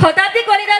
হঠাৎই করে গেল